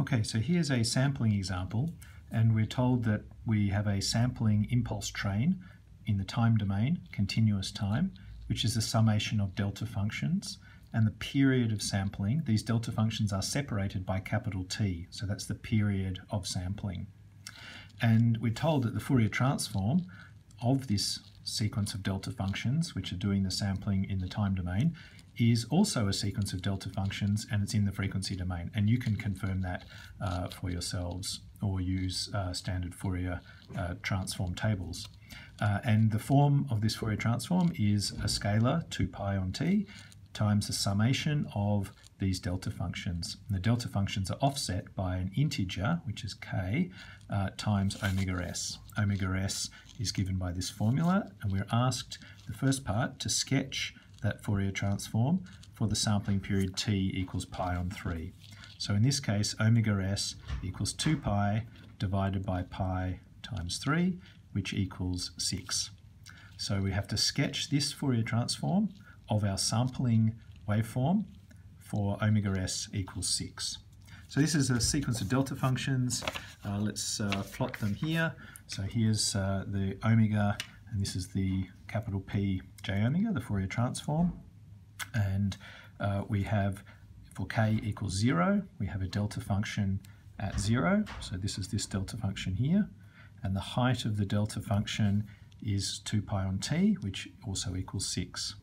Okay, so here's a sampling example, and we're told that we have a sampling impulse train in the time domain, continuous time, which is a summation of delta functions, and the period of sampling, these delta functions are separated by capital T, so that's the period of sampling. And we're told that the Fourier transform of this sequence of delta functions, which are doing the sampling in the time domain, is also a sequence of delta functions and it's in the frequency domain. And you can confirm that uh, for yourselves or use uh, standard Fourier uh, transform tables. Uh, and the form of this Fourier transform is a scalar, 2 pi on t, times the summation of these delta functions. And the delta functions are offset by an integer, which is k, uh, times omega s. Omega s is given by this formula, and we're asked the first part to sketch that Fourier transform for the sampling period t equals pi on 3. So in this case, omega s equals 2 pi divided by pi times 3, which equals 6. So we have to sketch this Fourier transform of our sampling waveform for omega s equals 6. So this is a sequence of delta functions. Uh, let's uh, plot them here. So here's uh, the omega, and this is the capital P j omega, the Fourier transform. And uh, we have, for k equals 0, we have a delta function at 0. So this is this delta function here. And the height of the delta function is 2 pi on t, which also equals 6.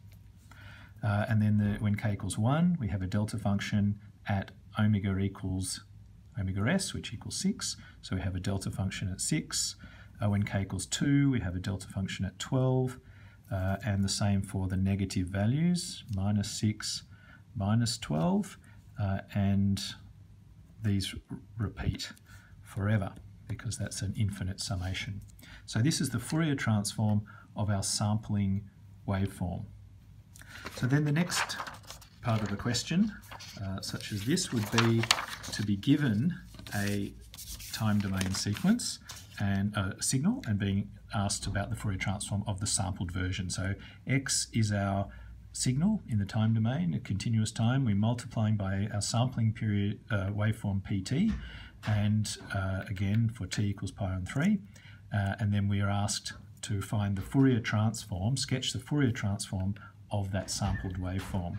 Uh, and then the, when k equals 1, we have a delta function at omega equals omega s, which equals 6. So we have a delta function at 6. When k equals 2, we have a delta function at 12. Uh, and the same for the negative values, minus 6, minus 12. Uh, and these repeat forever because that's an infinite summation. So this is the Fourier transform of our sampling waveform. So then the next part of the question, uh, such as this, would be to be given a time domain sequence and a signal and being asked about the Fourier transform of the sampled version. So x is our signal in the time domain, a continuous time. We're multiplying by our sampling period uh, waveform pt, and uh, again for t equals pi on 3. Uh, and then we are asked to find the Fourier transform, sketch the Fourier transform of that sampled waveform.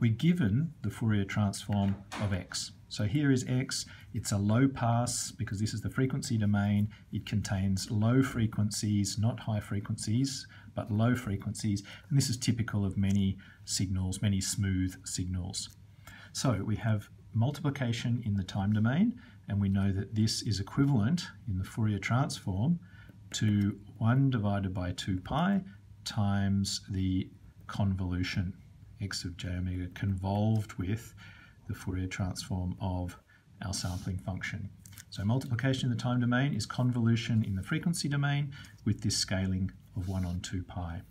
We're given the Fourier transform of x. So here is x, it's a low pass because this is the frequency domain. It contains low frequencies, not high frequencies, but low frequencies. And this is typical of many signals, many smooth signals. So we have multiplication in the time domain, and we know that this is equivalent in the Fourier transform to 1 divided by 2 pi times the convolution x of j omega convolved with the Fourier transform of our sampling function. So multiplication in the time domain is convolution in the frequency domain with this scaling of 1 on 2 pi.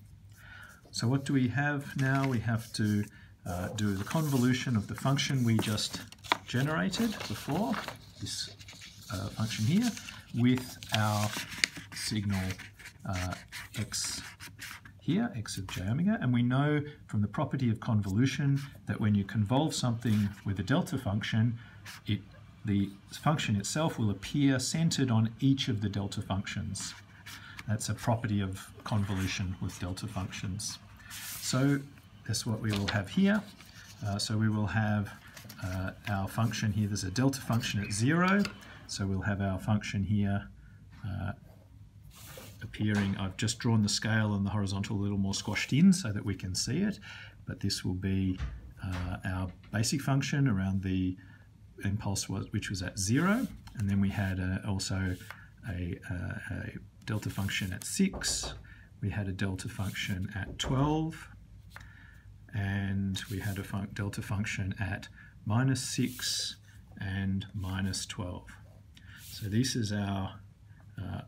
So what do we have now? We have to uh, do the convolution of the function we just generated before, this uh, function here, with our signal uh, x here, x of j omega, and we know from the property of convolution that when you convolve something with a delta function, it, the function itself will appear centered on each of the delta functions. That's a property of convolution with delta functions. So that's what we will have here. Uh, so we will have uh, our function here, there's a delta function at zero, so we'll have our function here uh, appearing, I've just drawn the scale and the horizontal a little more squashed in so that we can see it, but this will be uh, our basic function around the impulse was, which was at zero, and then we had a, also a, a, a delta function at six, we had a delta function at 12, and we had a fun delta function at minus 6 and minus 12. So this is our uh,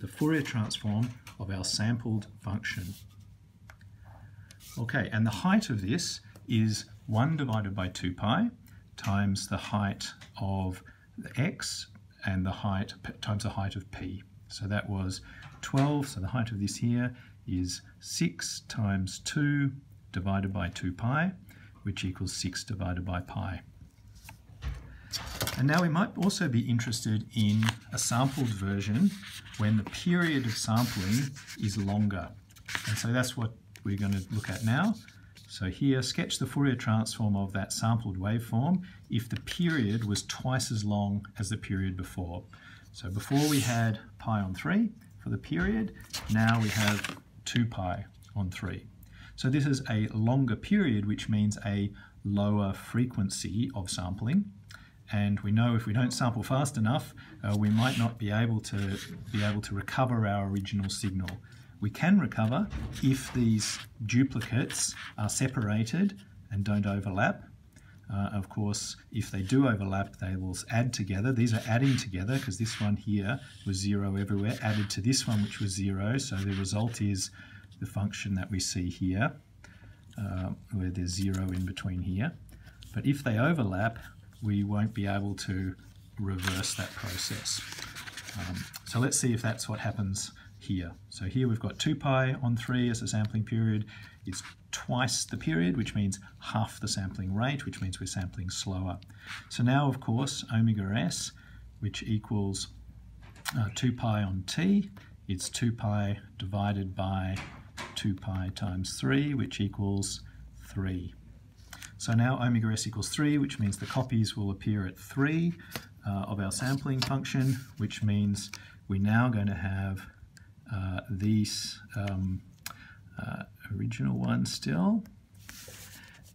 the Fourier transform of our sampled function. Okay, and the height of this is 1 divided by 2 pi times the height of the x and the height times the height of p. So that was 12, so the height of this here is 6 times 2 divided by 2 pi, which equals 6 divided by pi. And now we might also be interested in a sampled version when the period of sampling is longer. And so that's what we're going to look at now. So here, sketch the Fourier transform of that sampled waveform if the period was twice as long as the period before. So before we had pi on 3 for the period, now we have 2 pi on 3. So this is a longer period, which means a lower frequency of sampling. And we know if we don't sample fast enough, uh, we might not be able to be able to recover our original signal. We can recover if these duplicates are separated and don't overlap. Uh, of course, if they do overlap, they will add together. These are adding together because this one here was zero everywhere, added to this one which was zero. So the result is the function that we see here, uh, where there's zero in between here. But if they overlap, we won't be able to reverse that process. Um, so let's see if that's what happens here. So here we've got 2 pi on 3 as a sampling period. It's twice the period, which means half the sampling rate, which means we're sampling slower. So now, of course, omega s, which equals uh, 2 pi on t, it's 2 pi divided by 2 pi times 3, which equals 3. So now omega s equals 3, which means the copies will appear at 3 uh, of our sampling function, which means we're now going to have uh, these um, uh, original ones still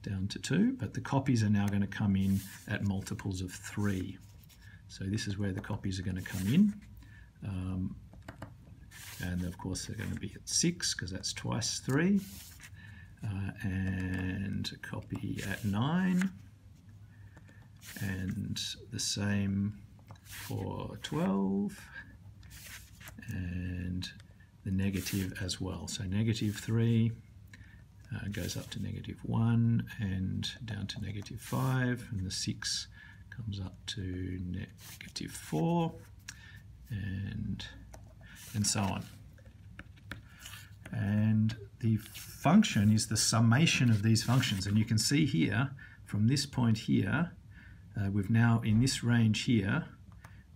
down to 2, but the copies are now going to come in at multiples of 3. So this is where the copies are going to come in. Um, and of course they're going to be at 6 because that's twice 3. Uh, and copy at 9. And the same for 12. And the negative as well. So negative 3 uh, goes up to negative 1 and down to negative 5. And the 6 comes up to negative 4. And and so on. And the function is the summation of these functions. And you can see here, from this point here, uh, we've now, in this range here,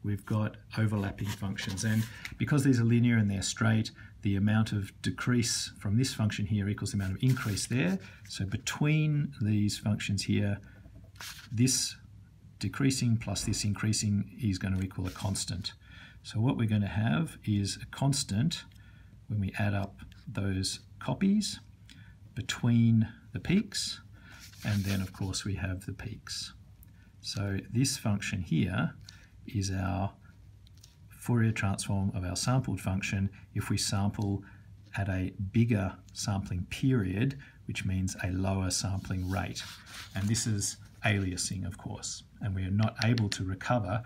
we've got overlapping functions. And because these are linear and they're straight, the amount of decrease from this function here equals the amount of increase there. So between these functions here, this decreasing plus this increasing is going to equal a constant. So what we're going to have is a constant when we add up those copies between the peaks and then of course we have the peaks. So this function here is our Fourier transform of our sampled function if we sample at a bigger sampling period, which means a lower sampling rate. And this is aliasing, of course, and we are not able to recover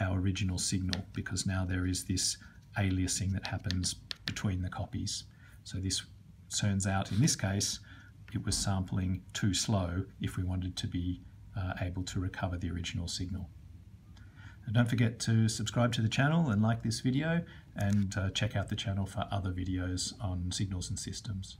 our original signal because now there is this aliasing that happens between the copies. So this turns out in this case it was sampling too slow if we wanted to be uh, able to recover the original signal. And don't forget to subscribe to the channel and like this video and uh, check out the channel for other videos on signals and systems.